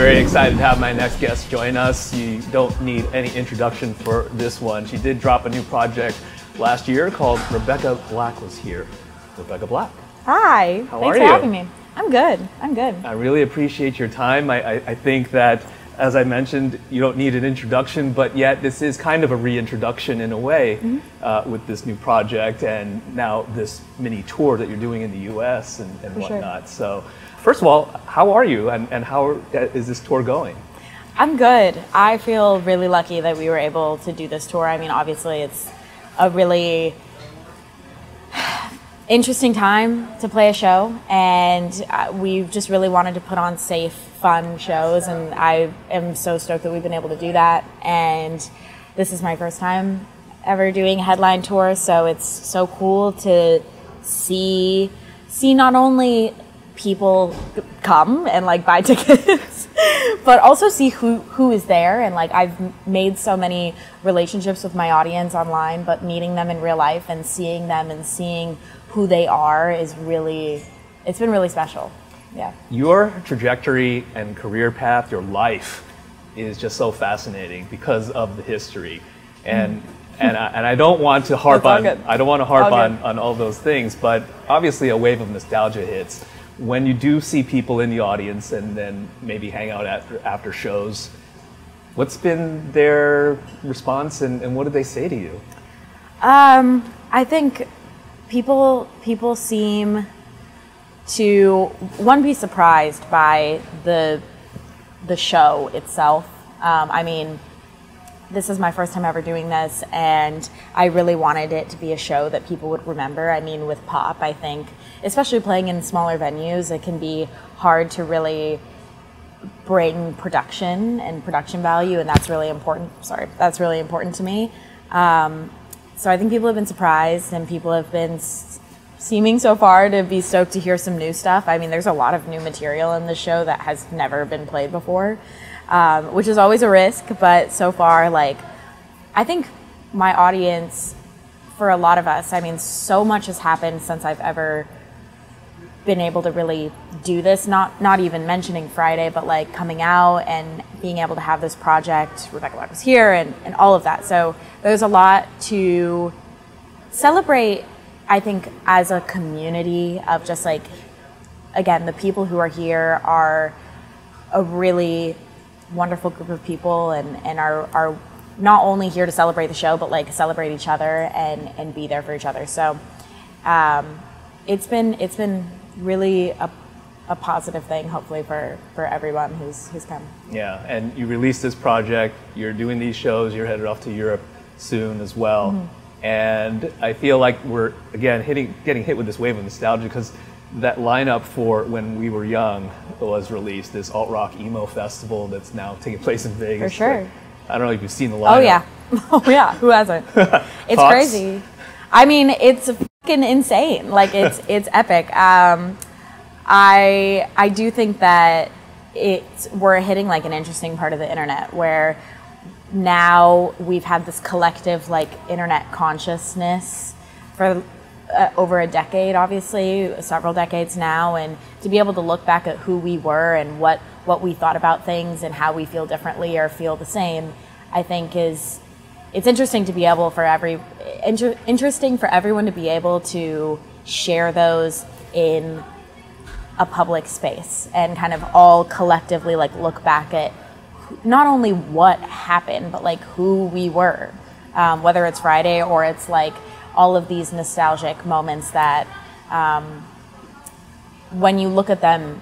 very excited to have my next guest join us. You don't need any introduction for this one. She did drop a new project last year called Rebecca Black was here. Rebecca Black. Hi. How Thanks are for you? having me. I'm good. I'm good. I really appreciate your time. I, I, I think that, as I mentioned, you don't need an introduction, but yet this is kind of a reintroduction in a way Mm-hmm. uh, with this new project and now this mini tour that you're doing in the US and, and For sure. whatnot. So, first of all, how are you and, and how is this tour going? I'm good. I feel really lucky that we were able to do this tour. I mean, obviously, it's a really interesting time to play a show, and uh, we just really wanted to put on safe, fun shows, and I am so stoked that we've been able to do that. And this is my first time ever doing headline tour, so it's so cool to see see not only people come and like buy tickets but also see who who is there. And like I've made so many relationships with my audience online but meeting them in real life and seeing them and seeing who they are is really it's been really special. Yeah. Your trajectory and career path, your life, is just so fascinating because of the history, and mm. and I, and I don't want to harp on good. I don't want to harp on on all those things, but obviously a wave of nostalgia hits when you do see people in the audience and then maybe hang out after after shows. What's been their response, and, and what did they say to you? Um, I think people people seem to one be surprised by the the show itself. Um, I mean, this is my first time ever doing this, and I really wanted it to be a show that people would remember. I mean, with pop, I think, especially playing in smaller venues, it can be hard to really bring production and production value, and that's really important. Sorry, that's really important to me. Um, so I think people have been surprised, and people have been s- seeming so far to be stoked to hear some new stuff. I mean, there's a lot of new material in the show that has never been played before, um, which is always a risk. But so far, like, I think my audience, for a lot of us, I mean, so much has happened since I've ever been able to really do this not not even mentioning friday but like coming out and being able to have this project rebecca black was here and, and all of that so there's a lot to celebrate i think as a community of just like again the people who are here are a really wonderful group of people and, and are, are not only here to celebrate the show but like celebrate each other and, and be there for each other so um, it's been it's been really a, a positive thing hopefully for, for everyone who's who's come Yeah, and you released this project. You're doing these shows. You're headed off to Europe soon as well. Mm-hmm. And I feel like we're again hitting, getting hit with this wave of nostalgia because that lineup for when we were young was released. This alt rock emo festival that's now taking place in Vegas. For sure. Like, I don't know if you've seen the lineup. oh yeah oh yeah who hasn't it's crazy i mean it's fucking insane like it's it's epic um, i i do think that it's we're hitting like an interesting part of the internet where now we've had this collective like internet consciousness for uh, over a decade obviously several decades now and to be able to look back at who we were and what what we thought about things and how we feel differently or feel the same i think is it's interesting to be able for every inter, interesting for everyone to be able to share those in a public space and kind of all collectively like look back at not only what happened but like who we were um, whether it's friday or it's like all of these nostalgic moments that um, when you look at them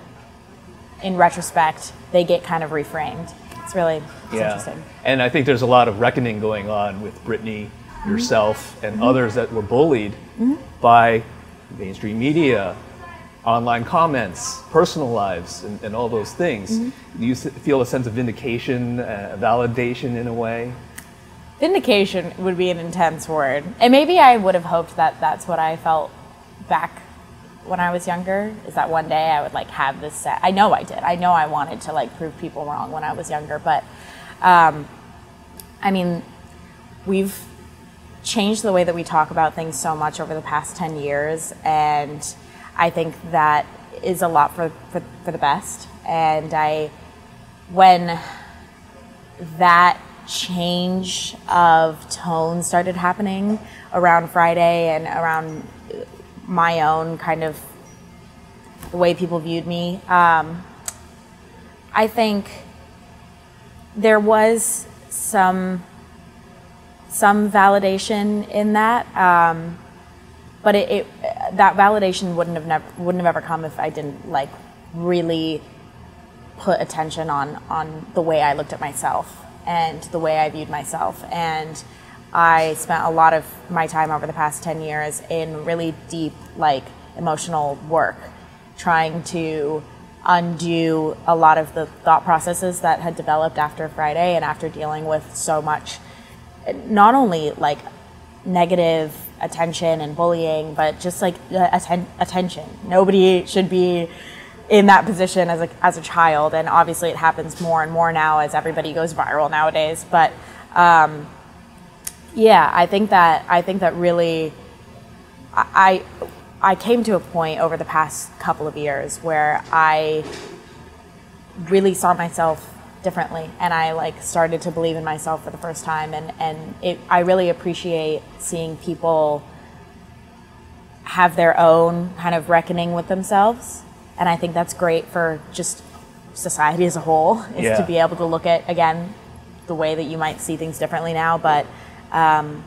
in retrospect they get kind of reframed it's really it's interesting And I think there's a lot of reckoning going on with Britney, Mm-hmm. yourself, and others that were bullied by mainstream media, online comments, personal lives, and, and all those things. Mm-hmm. Do you feel a sense of vindication, uh, validation in a way? Vindication would be an intense word. And maybe I would have hoped that that's what I felt back when I was younger. Is that one day I would like have this set. I know I did. I know I wanted to like prove people wrong when I was younger. But um, I mean, we've changed the way that we talk about things so much over the past 10 years. And I think that is a lot for, for, for the best. And I, when that change of tone started happening around Friday and around my own kind of the way people viewed me. Um, I think there was some some validation in that, um, but it, it, that validation wouldn't have never wouldn't have ever come if I didn't like really put attention on on the way I looked at myself and the way I viewed myself and. I spent a lot of my time over the past 10 years in really deep, like, emotional work, trying to undo a lot of the thought processes that had developed after Friday and after dealing with so much, not only like negative attention and bullying, but just like atten- attention. Nobody should be in that position as a, as a child. And obviously, it happens more and more now as everybody goes viral nowadays. But um, yeah, I think that I think that really, I I came to a point over the past couple of years where I really saw myself differently and I like started to believe in myself for the first time and and it I really appreciate seeing people have their own kind of reckoning with themselves and I think that's great for just society as a whole is Yeah. to be able to look at again the way that you might see things differently now but um,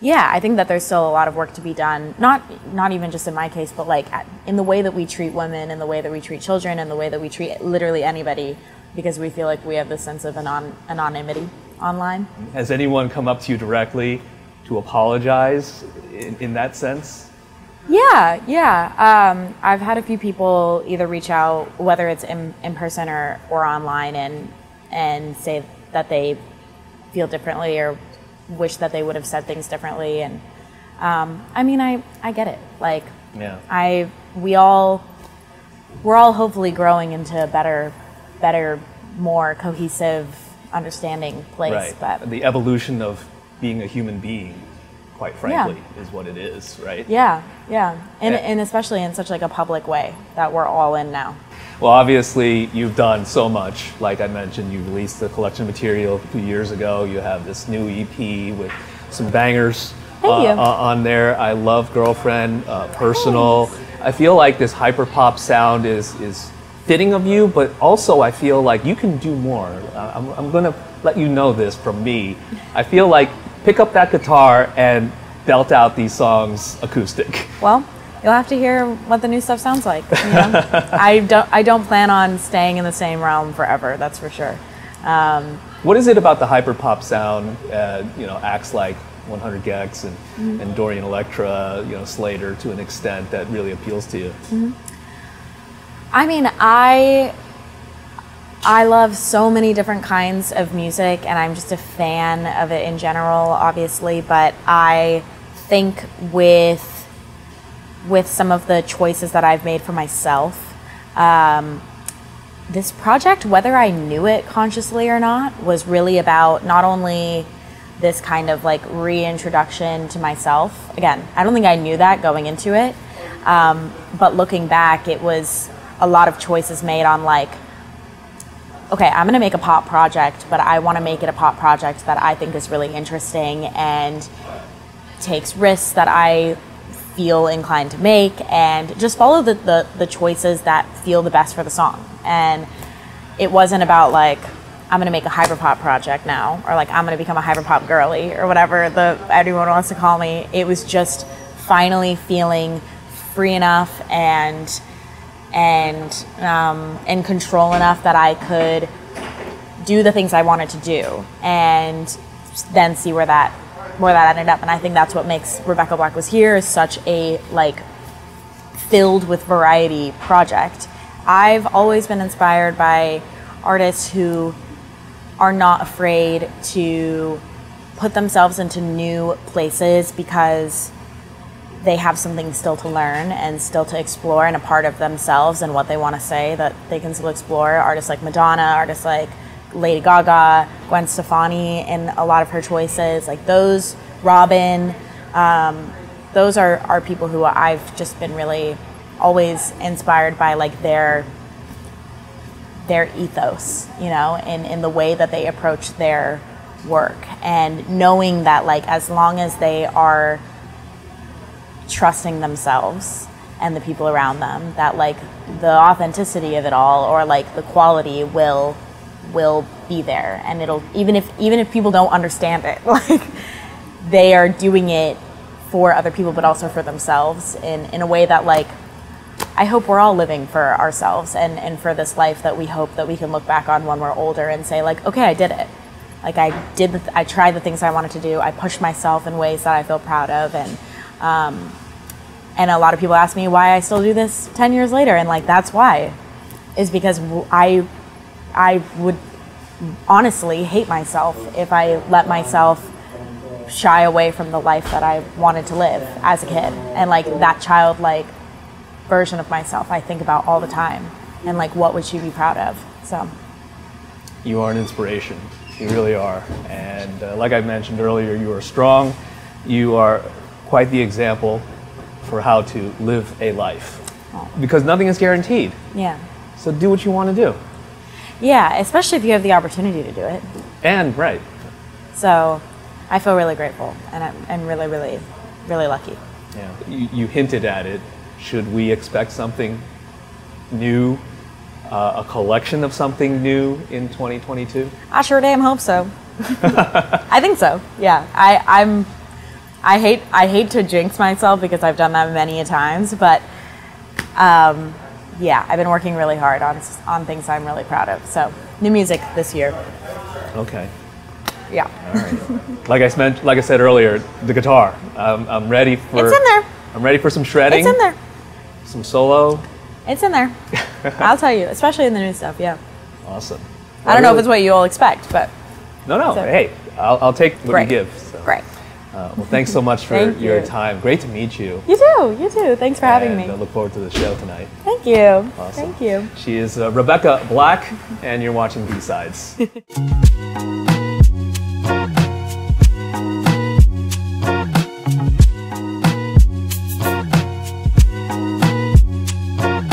yeah, I think that there's still a lot of work to be done. Not not even just in my case, but like at, in the way that we treat women, in the way that we treat children, in the way that we treat literally anybody, because we feel like we have this sense of anon- anonymity online. Has anyone come up to you directly to apologize in, in that sense? Yeah, yeah. Um, I've had a few people either reach out, whether it's in, in person or, or online, and and say that they feel differently or wish that they would have said things differently. And um, I mean, I I get it. Like Yeah. I we all we're all hopefully growing into a better better more cohesive understanding place Right. but the evolution of being a human being, quite frankly, is what it is, right? yeah yeah and, Yeah. and especially in such like a public way that we're all in now Well, obviously, you've done so much. Like I mentioned, you released the collection of material a few years ago. You have this new EP with some bangers Thank uh, you. uh, on there. I love Girlfriend, uh, Personal. I feel like this hyper pop sound is, is fitting of you, but also I feel like you can do more. I'm, I'm going to let you know this from me. I feel like pick up that guitar and belt out these songs acoustic. well you'll have to hear what the new stuff sounds like you know? i don't i don't plan on staying in the same realm forever that's for sure um, What is it about the hyperpop sound? Uh, you know, acts like 100 gecs and, Mm-hmm. and Dorian Electra, you know, Slayyyter to an extent that really appeals to you. I mean, I I love so many different kinds of music, and I'm just a fan of it in general, obviously. But I think with with some of the choices that I've made for myself, um, this project, whether I knew it consciously or not, was really about not only this kind of like reintroduction to myself. Again, I don't think I knew that going into it, um, but looking back, it was a lot of choices made on like, okay, I'm gonna make a pop project, but I wanna make it a pop project that I think is really interesting and takes risks that I feel inclined to make and just follow the, the, the choices that feel the best for the song. And it wasn't about like, I'm gonna make a hyperpop project now, or like I'm gonna become a hyperpop girly, or whatever the everyone wants to call me. It was just finally feeling free enough and and um, in control enough that I could do the things I wanted to do, and then see where that where that ended up. And I think that's what makes Rebecca Black was here is such a like filled with variety project. I've always been inspired by artists who are not afraid to put themselves into new places because they have something still to learn and still to explore and a part of themselves and what they want to say that they can still explore. Artists like Madonna, artists like Lady Gaga, Gwen Stefani, and a lot of her choices, like those, Robyn, um, those are, are people who I've just been really always inspired by like their their ethos, you know, in, in the way that they approach their work and knowing that like as long as they are trusting themselves and the people around them that like the authenticity of it all or like the quality will will be there. And it'll even if even if people don't understand it like they are doing it for other people but also for themselves in in a way that like I hope we're all living for ourselves and, and for this life that we hope that we can look back on when we're older and say like okay I did it. Like I did the, I tried the things I wanted to do. I pushed myself in ways that I feel proud of and um, and a lot of people ask me why I still do this 10 years later and like that's why is because I I would honestly hate myself if I let myself shy away from the life that I wanted to live as a kid. And like that childlike version of myself I think about all the time and like what would she be proud of? So. You are an inspiration. You really are. And uh, like I mentioned earlier you are strong. You are quite the example for how to live a life. Because nothing is guaranteed. Yeah. So do what you want to do. Yeah especially if you have the opportunity to do it. And right. So I feel really grateful and I'm, I'm really really really lucky. Yeah. You, you hinted at it. Should we expect something new uh, a collection of something new in 2022 I sure damn hope so. I think so. Yeah. I, I'm I hate I hate to jinx myself because I've done that many a times, but um, yeah, I've been working really hard on on things I'm really proud of. So new music this year. Okay. Yeah. All right. like I meant, like I said earlier, the guitar. Um, I'm ready for. It's in there. I'm ready for some shredding. It's in there. Some solo. It's in there. I'll tell you, especially in the new stuff. Yeah. Awesome. I don't know if it's what you all expect, but. No, no. So, hey, I'll, I'll, take what great. you give. So. Great. Uh, well, thanks so much for your time. Great to meet you. You too. You too. Thanks for and having me. I look forward to the show tonight. Thank you. Awesome. Thank you. She is uh, Rebecca Black, and you're watching B Sides.